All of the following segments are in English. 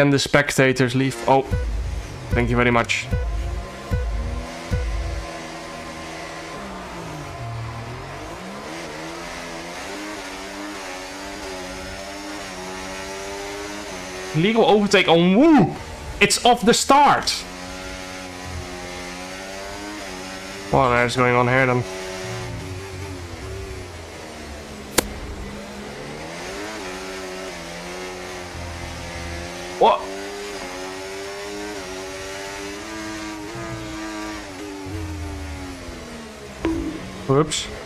Can the spectators leave? Oh, thank you very much. Legal overtake on Woo! It's off the start! What going on here then? What? Whoops.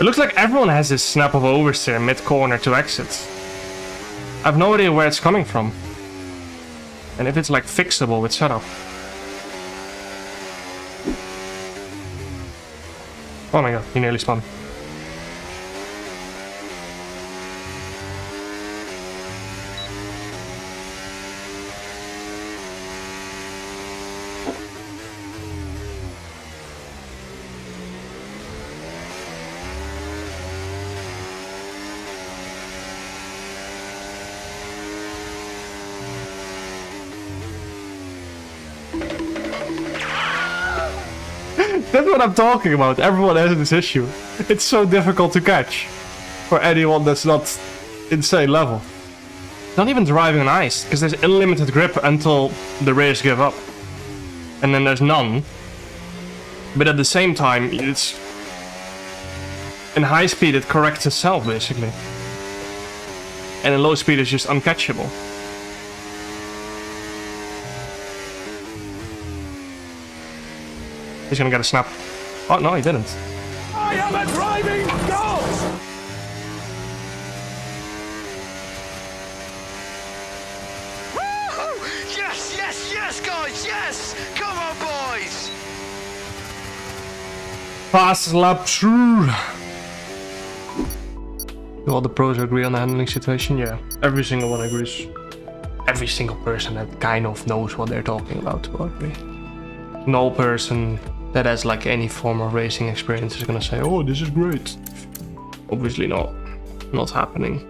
It looks like everyone has this snap of oversteer mid-corner to exit. I have no idea where it's coming from. And if it's like fixable with setup. Oh my god, he nearly spun. That's what I'm talking about. Everyone has this issue. It's so difficult to catch. For anyone that's not insane level. Not even driving on ice, because there's unlimited grip until the race give up. And then there's none. But at the same time, it's... In high speed, it corrects itself, basically. And in low speed, it's just uncatchable. He's gonna get a snap. Oh, no, he didn't. I am a driving! Woo! Yes, yes, yes, guys, yes! Come on, boys! Fast lap through. Do all the pros agree on the handling situation? Yeah, every single one agrees. Every single person that kind of knows what they're talking about agree. No person that has like any form of racing experience is gonna say, oh, this is great. Obviously not. Not happening.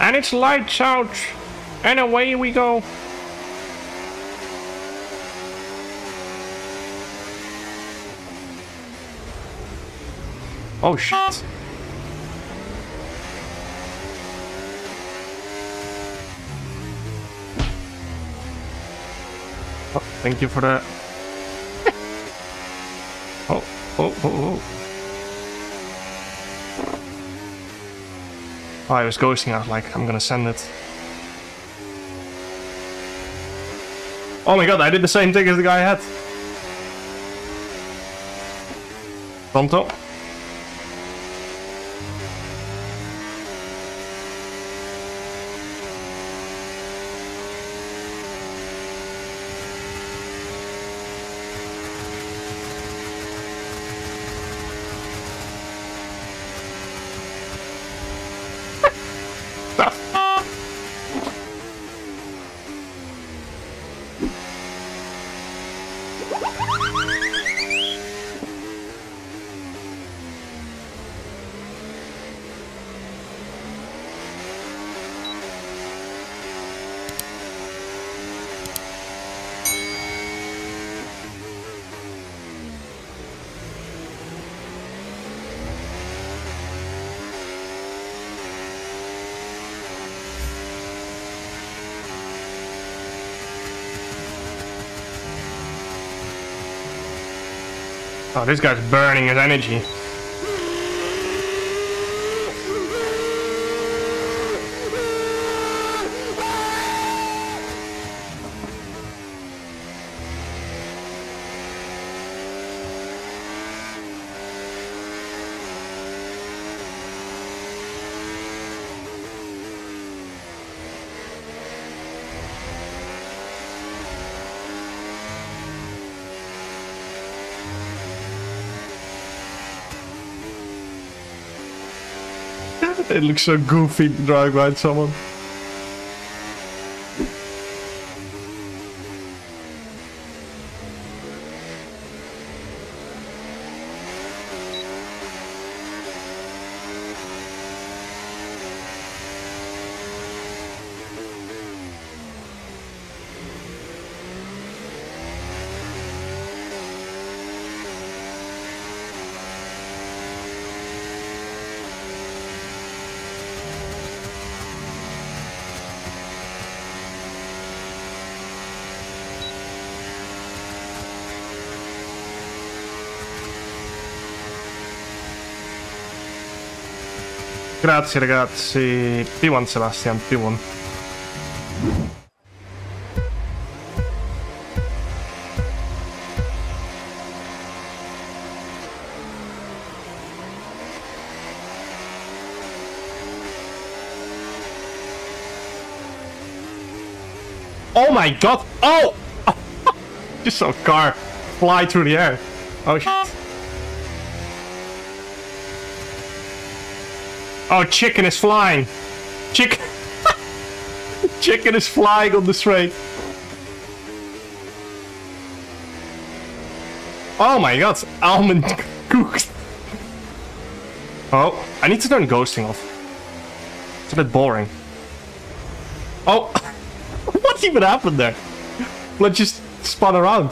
And it's lights out. And away we go. Oh shit. Thank you for that. oh, oh, oh, oh. Oh, I was ghosting. I was like, I'm gonna send it. Oh my god, I did the same thing as the guy had. Pronto? Oh, this guy's burning his energy. It looks so goofy driving behind someone. Grazie ragazzi. P1 Sebastian, P1. Oh my god! Oh! Just saw a car fly through the air. Oh shit. Oh, chicken is flying. Chicken. chicken is flying on the straight. Oh my god, almond cooked. Oh, I need to turn ghosting off. It's a bit boring. Oh, what even happened there? Let's just spun around.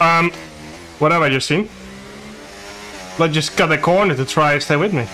Um, what have I just seen? Let's just cut the corner to try and stay with me.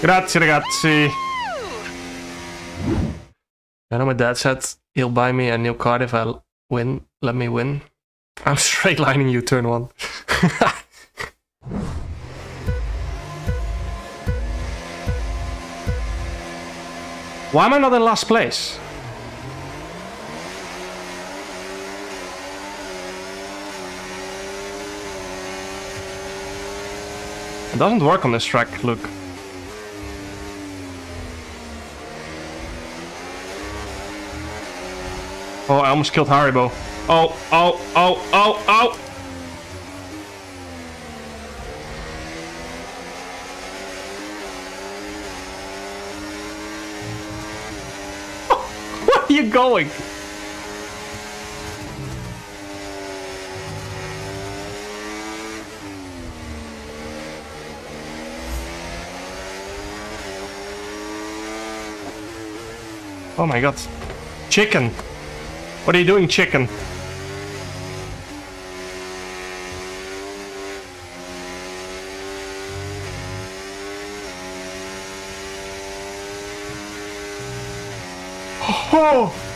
Grazie ragazzi. I know my dad said he'll buy me a new card if I win. Let me win. I'm straight lining you turn one. Why am I not in last place? It doesn't work on this track, look. Oh, I almost killed Haribo. Oh, oh, oh, oh, oh! Where are you going? Oh my god. Chicken. What are you doing, chicken? Oh!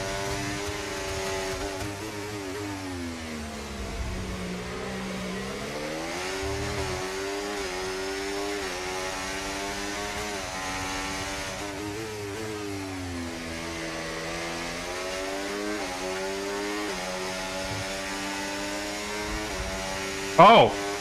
Oh!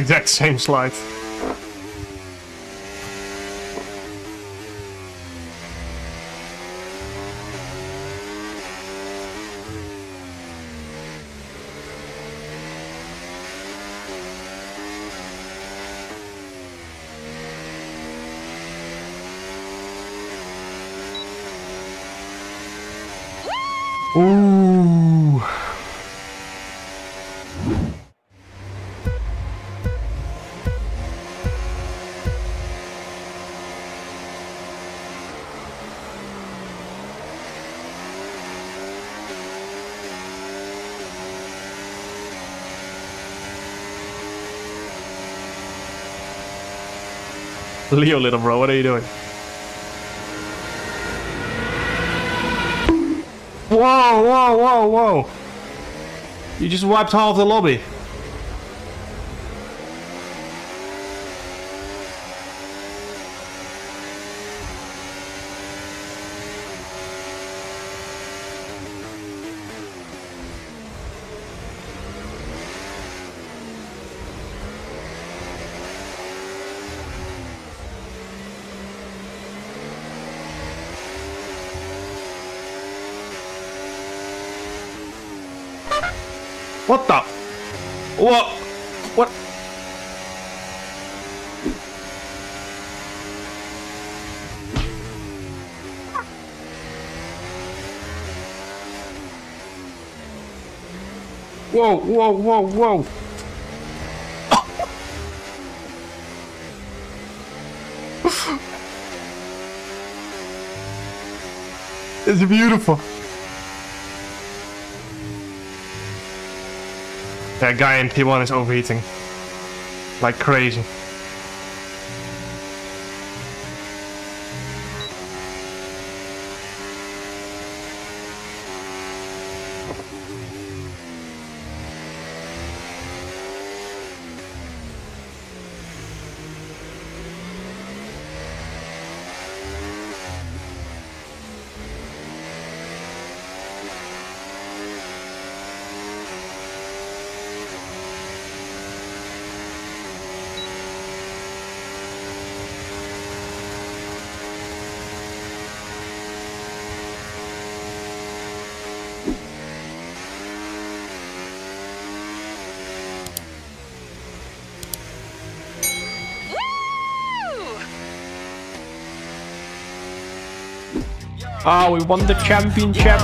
Exact same slide. Ooh. Leo, little bro, what are you doing? Whoa, whoa, whoa, whoa. You just wiped half the lobby. What the? What? What? Whoa, whoa, whoa, whoa. it's beautiful. That guy in P1 is overheating. Like crazy. Ah, we won the championship.